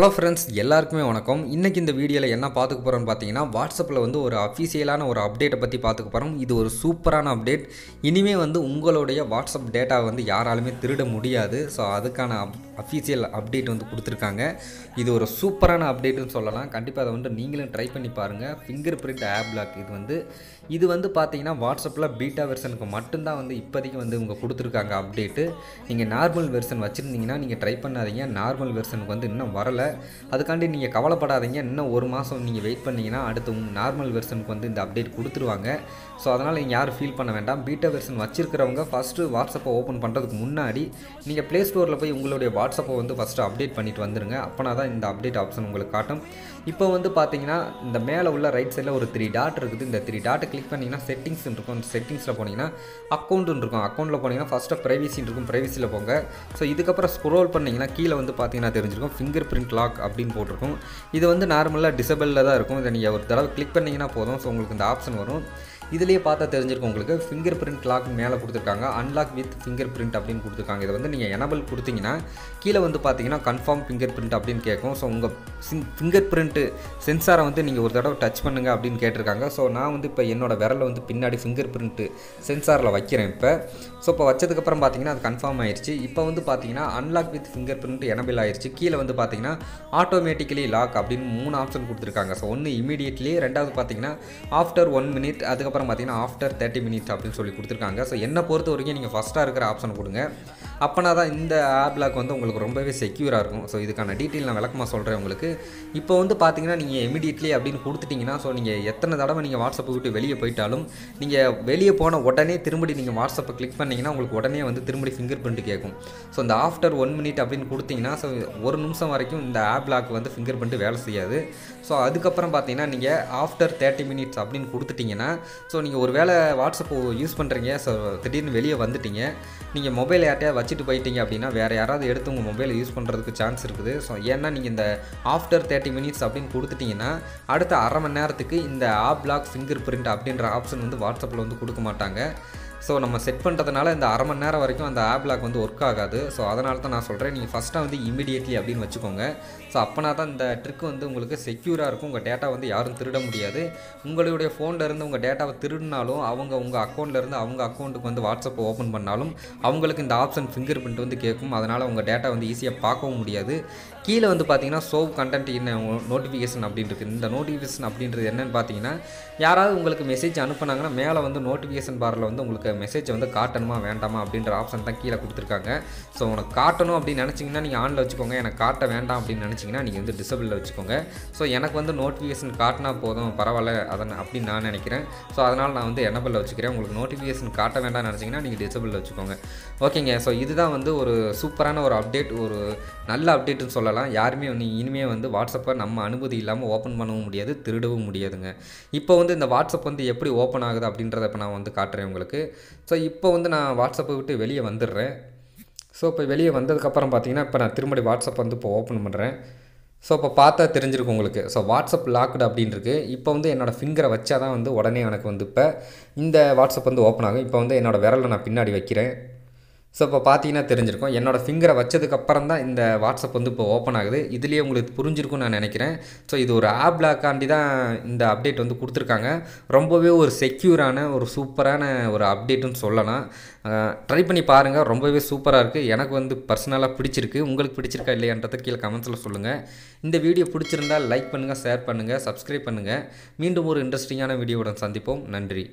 Hello friends எல்லாருக்குமே வணக்கம். இன்றைக்கி இந்த வீடியோவில் என்ன பார்த்துக்க போகிறோம்னு பார்த்தீங்கன்னா வாட்ஸ்அப்பில் வந்து ஒரு அஃபீஷியலான ஒரு அப்டேட்டை பற்றி பார்த்துக்க போகிறோம் இது ஒரு சூப்பரான அப்டேட் இனிமே வந்து உங்களுடைய வாட்ஸ்அப் டேட்டா வந்து யாராலுமே திருட முடியாது. ஸோ அதுக்கான அஃபீஷியல் அப்டேட் வந்து கொடுத்துருக்காங்க. இது ஒரு சூப்பரான அப்டேட்னு சொல்லலாம். கண்டிப்பாக அதை வந்து நீங்களும் ட்ரை பண்ணி பாருங்கள் ஃபிங்கர் பிரிண்ட் ஆப் லாக் இது வந்து இது வந்து பார்த்தீங்கன்னா வாட்ஸ்அப்பில் பீட்டா வெர்ஷனுக்கு மட்டும்தான் வந்து இப்போதைக்கு வந்து இவங்க கொடுத்துருக்காங்க அப்டேட்டு நீங்கள் நார்மல் வெர்ஷன் வச்சுருந்தீங்கன்னா நீங்கள் ட்ரை பண்ணாதீங்க. நார்மல் வெர்ஷனுக்கு வந்து இன்னும் வரலை. அதுக்காண்டி நீங்கள் கவலைப்படாதீங்க. இன்னும் ஒரு மாதம் நீங்கள் வெயிட் பண்ணிங்கன்னா அடுத்து நார்மல் வெர்ஷனுக்கு வந்து இந்த அப்டேட் கொடுத்துருவாங்க. ஸோ அதனால் நீங்கள் யாரும் ஃபீல் பண்ண வேண்டாம். பீட்டா வெர்ஷன் வச்சுருக்கிறவங்க ஃபஸ்ட்டு வாட்ஸ்அப்பை ஓப்பன் பண்ணுறதுக்கு முன்னாடி நீங்கள் ப்ளே ஸ்டோரில் போய் உங்களுடைய வாட்ஸ்அப்பை வந்து ஃபஸ்ட்டு அப்டேட் பண்ணிட்டு வந்துடுங்க அப்போனா தான் இந்த அப்டேட் ஆப்ஷன் உங்களுக்கு காட்டும். இப்போ வந்து பார்த்தீங்கன்னா இந்த மேலே உள்ள ரைட் சைடில் ஒரு த்ரீ டாட் இருக்குது. இந்த த்ரீ டாட்டை கிளிக் பண்ணிங்கன்னா செட்டிங்ஸ் இருக்கும். செட்டிங்ஸில் போனீங்கன்னா அக்கௌண்ட்டுன்னு இருக்கும். அக்கௌண்ட்டில் போனீங்கன்னா ஃபஸ்ட்டு ப்ரைவசின்னு இருக்கும். ப்ரைவசியில் போங்க. ஸோ இதுக்கப்புறம் ஸ்க்ரோல் பண்ணிங்கன்னா கீழே வந்து பார்த்தீங்கன்னா தெரிஞ்சிருக்கும். ஃபிங்கர் பிரிண்ட் லாக் அப்படின்னு போட்டிருக்கும். இது வந்து நார்மலாக டிசபிளில் தான் இருக்கும். இதை நீங்கள் ஒரு தடவை கிளிக் பண்ணிங்கன்னா போதும். ஸோ உங்களுக்கு இந்த ஆப்ஷன் வரும். இதுலேயே பார்த்தா தெரிஞ்சிருக்கும் உங்களுக்கு. ஃபிங்கர் பிரிண்ட் லாக் மேலே கொடுத்துருக்காங்க. அன்லாக் வித் ஃபிங்கர் பிரிண்ட் அப்படின்னு கொடுத்துருக்காங்க. இதை வந்து நீங்கள் எனபிள் கொடுத்தீங்கன்னா கீழே வந்து பார்த்தீங்கன்னா கன்ஃபார்ம் ஃபிங்கர் பிரிண்ட் அப்படின்னு கேட்கும். ஸோ உங்கள் சிங் ஃபிங்கர் பிரிண்ட்டு சென்சாரை வந்து நீங்கள் ஒரு தடவை டச் பண்ணுங்கள் அப்படின்னு கேட்டிருக்காங்க. ஸோ நான் வந்து இப்போ என்னோட விரலை வந்து பின்னாடி ஃபிங்கர் பிரிண்ட்டு சென்சாரில் வைக்கிறேன் இப்போ. ஸோ இப்போ வச்சதுக்கப்புறம் பார்த்தீங்கன்னா அது கன்ஃபார்ம் ஆயிடுச்சு இப்போ வந்து பார்த்தீங்கன்னா unlock with fingerprint enable ஆயிடுச்சு கீழே வந்து பார்த்தீங்கன்னா ஆட்டோமேட்டிக்கலி லாக் அப்படின்னு மூணு ஆப்ஷன் கொடுத்துருக்காங்க. ஸோ ஒன்று இமீடியட்லி ரெண்டாவது பார்த்தீங்கன்னா ஆஃப்டர் ஒன் மினிட் அதுக்கப்புறம் பார்த்தீங்கன்னா ஆஃப்டர் தேர்ட்டி மினிட்ஸ் அப்படின்னு சொல்லி கொடுத்துருக்காங்க. ஸோ என்னை பொறுத்த வரைக்கும் நீங்கள் ஃபஸ்ட்டாக இருக்கிற ஆப்ஷன் கொடுங்க. அப்போனா தான் இந்த ஆப் லாக் வந்து உங்களுக்கு ரொம்பவே செக்யூராக இருக்கும். ஸோ இதுக்கான டீட்டெயில் நான் விளக்கமாக சொல்கிறேன் உங்களுக்கு. இப்போ வந்து பார்த்தீங்கன்னா நீங்கள் இமிடியட்லி அப்படின்னு கொடுத்துட்டிங்கன்னா ஸோ நீங்கள் எத்தனை தடவை நீங்கள் வாட்ஸ்அப்பை விட்டு வெளியே போயிட்டாலும் நீங்கள் வெளியே போன உடனே திரும்படி நீங்கள் வாட்ஸ்அப்பை கிளிக் பண்ணிங்கன்னா உங்களுக்கு உடனே வந்து திரும்படி ஃபிங்கர் பிரிண்ட் கேட்கும். ஸோ இந்த ஆஃப்டர் ஒன் மினிட் அப்படின்னு கொடுத்தீங்கன்னா ஸோ ஒரு நிமிஷம் வரைக்கும் இந்த ஆப் லாக் வந்து ஃபிங்கர் பிரிண்ட் வேலை செய்யாது. ஸோ அதுக்கப்புறம் பார்த்தீங்கன்னா நீங்கள் ஆஃப்டர் தேர்ட்டி மினிட்ஸ் அப்படின்னு கொடுத்துட்டிங்கன்னா ஸோ நீங்கள் ஒரு வேளை வாட்ஸ்அப் யூஸ் பண்ணுறீங்க ஸோ திடீர்னு வெளியே வந்துட்டீங்க. நீங்கள் மொபைல் யார்ட்டையா வச்சுட்டு போயிட்டீங்க அப்படின்னா வேறு யாராவது எடுத்து உங்கள் மொபைலை யூஸ் பண்ணுறதுக்கு சான்ஸ் இருக்குது. ஸோ ஏன்னா நீங்கள் இந்த ஆஃப்டர் தேர்ட்டி மினிட்ஸ் அப்படின்னு கொடுத்துட்டிங்கன்னா அடுத்த அரை மணி நேரத்துக்கு இந்த ஆப் பிளாக் ஃபிங்கர் பிரிண்ட் அப்படின்ற ஆப்ஷன் வந்து வாட்ஸ்அப்பில் வந்து கொடுக்க மாட்டாங்க. ஸோ நம்ம செட் பண்ணுறதுனால இந்த அரை மணி நேரம் வரைக்கும் அந்த ஆப் லாக் வந்து ஒர்க் ஆகாது. ஸோ அதனால தான் நான் சொல்கிறேன் நீங்கள் ஃபஸ்ட்டாக வந்து இமீடியட்லி அப்படின்னு வச்சுக்கோங்க. ஸோ அப்போனா தான் இந்த ட்ரிக் வந்து உங்களுக்கு செக்யூராக இருக்கும். உங்கள் டேட்டா வந்து யாரும் திருட முடியாது. உங்களுடைய ஃபோனில் இருந்து உங்கள் டேட்டாவை திருடினாலும் அவங்க உங்கள் அக்கௌண்ட்லேருந்து அவங்க அக்கௌண்ட்டுக்கு வந்து வாட்ஸ்அப்பை ஓப்பன் பண்ணாலும் அவங்களுக்கு இந்த ஆப்ஷன் ஃபிங்கர் பிரிண்ட் வந்து கேட்கும் அதனால் உங்கள் டேட்டா வந்து ஈஸியாக பார்க்கவும் முடியாது. கீழே வந்து பார்த்தீங்கன்னா சோவ் கண்டென்ட் என்ன நோட்டிஃபிகேஷன் அப்படின்னு இருக்குது இந்த நோட்டிஃபிகேஷன் அப்படின்றது என்னென்னு பார்த்தீங்கன்னா யாராவது உங்களுக்கு மெசேஜ் அனுப்புனாங்கன்னா மேலே வந்து நோட்டிஃபிகேஷன் பாரில் வந்து உங்களுக்கு மெசேஜை வந்து காட்டணுமா வேண்டாமா அப்படின்ற ஆப்ஷன் தான் கீழே கொடுத்துருக்காங்க. ஸோ உனக்கு காட்டணும் அப்படின்னு நினச்சிங்கன்னா நீங்கள் ஆனில் வச்சுக்கோங்க. எனக்கு காட்ட வேண்டாம் அப்படின்னு நினச்சிங்கன்னா நீங்கள் வந்து டிசபிளில் வச்சுக்கோங்க. ஸோ எனக்கு வந்து நோட்டிஃபிகேஷன் காட்டினா போதும் பரவாயில்ல அதை அப்படின்னு நான் நினைக்கிறேன். ஸோ அதனால் நான் வந்து எனபிளில் வச்சுக்கிறேன். உங்களுக்கு நோட்டிஃபிகேஷன் காட்ட வேண்டாம்னு நினச்சிங்கன்னா நீங்கள் டிசபிளில் வச்சுக்கோங்க. ஓகேங்க ஸோ இதுதான் வந்து ஒரு சூப்பரான ஒரு அப்டேட் ஒரு நல்ல அப்டேட்னு சொல்லலாம். யாருமே வந்து இனிமேல் வந்து வாட்ஸ்அப்பை நம்ம அனுமதி இல்லாமல் ஓப்பன் பண்ணவும் முடியாது திருடவும் முடியாதுங்க. இப்போ வந்து இந்த வாட்ஸ்அப் வந்து எப்படி ஓப்பன் ஆகுது அப்படின்றத இப்போ நான் வந்து காட்டுறேன் உங்களுக்கு. ஸோ இப்போ வந்து நான் வாட்ஸ்அப்பை விட்டு வெளியே வந்துடுறேன். ஸோ இப்போ வெளியே வந்ததுக்கப்புறம் பார்த்தீங்கன்னா இப்போ நான் திரும்படி வாட்ஸ்அப் வந்து இப்போ ஓப்பன் பண்ணுறேன் ஸோ இப்போ பார்த்தா தெரிஞ்சிருக்கும் உங்களுக்கு. ஸோ வாட்ஸ்அப் லாக்டு அப்படின்னு இருக்குது இப்போ வந்து என்னோடய ஃபிங்கரை வச்சா தான் வந்து உடனே எனக்கு வந்து இப்போ இந்த வாட்ஸ்அப் வந்து ஓப்பன் ஆகும். இப்போ வந்து என்னோடய விரலை நான் பின்னாடி வைக்கிறேன். ஸோ இப்போ பார்த்தீங்கன்னா தெரிஞ்சிருக்கும். என்னோடய ஃபிங்கரை வச்சதுக்கப்புறம் தான் இந்த வாட்ஸ்அப் வந்து இப்போ ஓப்பன் ஆகுது. இதுலேயே உங்களுக்கு புரிஞ்சிருக்கும்னு நான் நினைக்கிறேன். ஸோ இது ஒரு ஆப் பிளாக்காண்டி தான் இந்த அப்டேட் வந்து கொடுத்துருக்காங்க. ரொம்பவே ஒரு செக்யூரான ஒரு சூப்பரான ஒரு அப்டேட்டுன்னு சொல்லலாம். ட்ரை பண்ணி பாருங்கள் ரொம்பவே சூப்பராக இருக்குது எனக்கு வந்து பர்சனலாக பிடிச்சிருக்கு. உங்களுக்கு பிடிச்சிருக்கா இல்லையான்றதை கீழே கமெண்ட்ஸில் சொல்லுங்கள் இந்த வீடியோ பிடிச்சிருந்தால் லைக் பண்ணுங்கள் ஷேர் பண்ணுங்கள் சப்ஸ்கிரைப் பண்ணுங்கள் மீண்டும் ஒரு இன்ட்ரெஸ்டிங்கான வீடியோவுடன் சந்திப்போம். நன்றி.